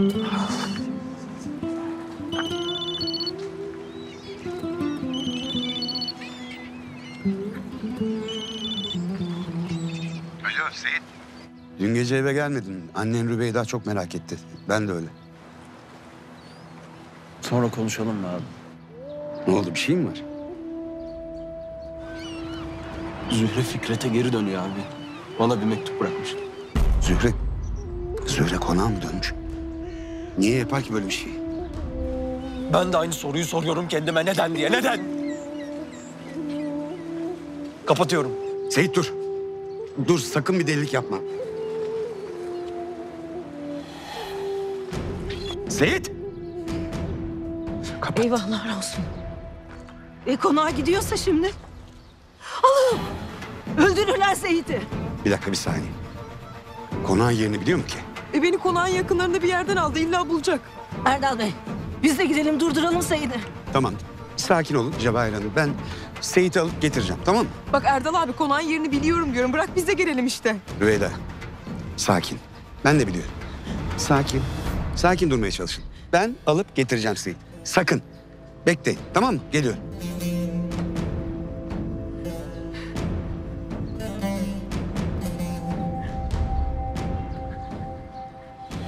Alo Seyit. Dün gece eve gelmedin. Annen Rübeyda çok merak etti. Ben de öyle. Sonra konuşalım mı abi? Ne oldu bir şey mi var? Zühre Fikret'e geri dönüyor abi. Bana bir mektup bırakmış. Zühre... Zühre konağa mı dönmüş? Niye yapar ki böyle bir şey? Ben de aynı soruyu soruyorum kendime neden diye. Neden? Kapatıyorum. Seyit dur. Dur sakın bir delilik yapma. Seyit. Kapat. Eyvahlar olsun. E konağa gidiyorsa şimdi. Allah'ım. Öldürürler Seyit'i. Bir dakika bir saniye. Konağın yerini biliyor mu ki? E beni konağın yakınlarında bir yerden aldı. İlla bulacak. Erdal Bey. Biz de gidelim durduralım Seyit'i. Tamam. Sakin olun Cevahir Hanım. Ben Seyit'i alıp getireceğim tamam mı? Bak Erdal abi konağın yerini biliyorum diyorum. Bırak biz de gelelim işte. Rüveyda. Sakin. Ben de biliyorum. Sakin. Sakin durmaya çalışın. Ben alıp getireceğim Seyit. Sakın. Bekleyin tamam mı? Geliyorum.